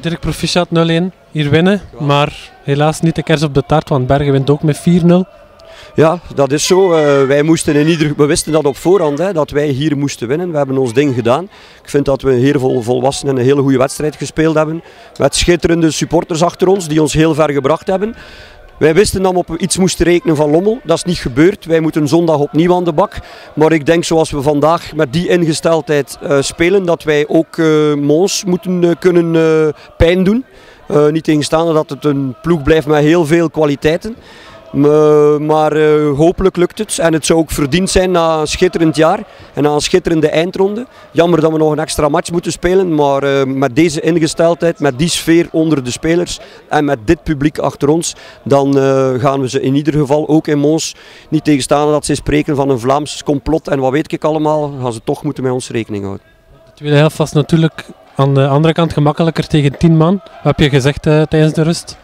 Dirk Proficiat 0-1 hier winnen, maar helaas niet de kers op de taart, want Bergen wint ook met 4-0. Ja, dat is zo. Uh, wij moesten in ieder, we wisten dat op voorhand, hè, dat wij hier moesten winnen. We hebben ons ding gedaan. Ik vind dat we heel vol, volwassen en een hele goede wedstrijd gespeeld hebben. Met schitterende supporters achter ons die ons heel ver gebracht hebben. Wij wisten dat we op iets moesten rekenen van Lommel. Dat is niet gebeurd. Wij moeten zondag opnieuw aan de bak. Maar ik denk zoals we vandaag met die ingesteldheid uh, spelen, dat wij ook uh, Mons moeten uh, kunnen pijn doen. niet tegenstaande dat het een ploeg blijft met heel veel kwaliteiten. Maar hopelijk lukt het. En het zou ook verdiend zijn na een schitterend jaar en na een schitterende eindronde. Jammer dat we nog een extra match moeten spelen. Maar met deze ingesteldheid, met die sfeer onder de spelers en met dit publiek achter ons, dan gaan we ze in ieder geval ook in Mons niet tegenstaan dat ze spreken van een Vlaams complot en wat weet ik allemaal, gaan ze toch moeten met ons rekening houden. De tweede helft was natuurlijk aan de andere kant gemakkelijker tegen 10 man. Heb je gezegd tijdens de rust?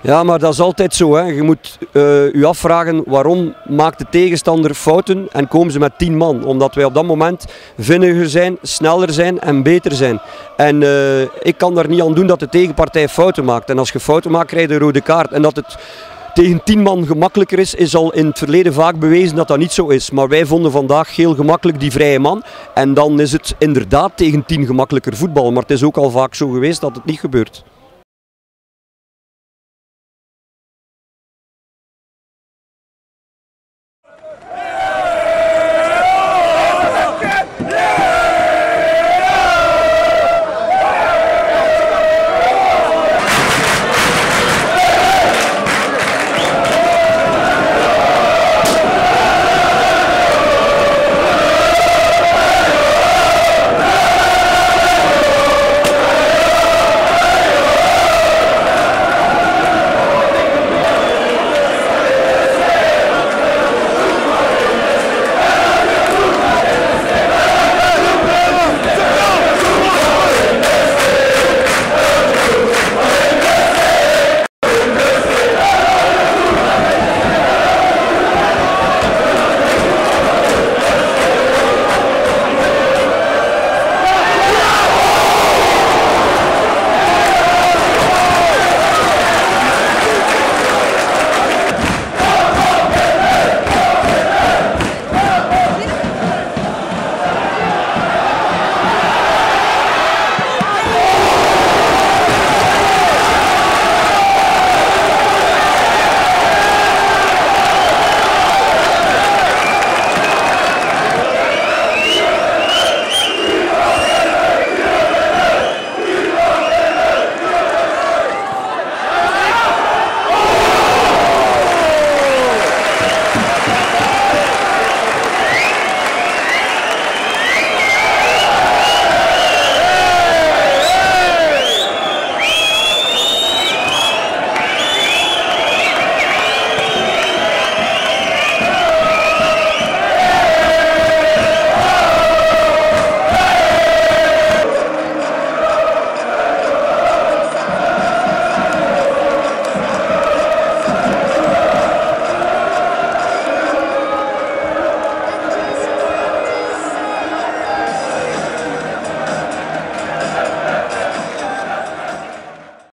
Ja, maar dat is altijd zo. Hè. Je moet je afvragen waarom maakt de tegenstander fouten en komen ze met 10 man. Omdat wij op dat moment vinniger zijn, sneller zijn en beter zijn. En uh, ik kan daar niet aan doen dat de tegenpartij fouten maakt. En als je fouten maakt, krijg je een rode kaart. En dat het tegen 10 man gemakkelijker is, is al in het verleden vaak bewezen dat dat niet zo is. Maar wij vonden vandaag heel gemakkelijk die vrije man. En dan is het inderdaad tegen 10 gemakkelijker voetbal. Maar het is ook al vaak zo geweest dat het niet gebeurt.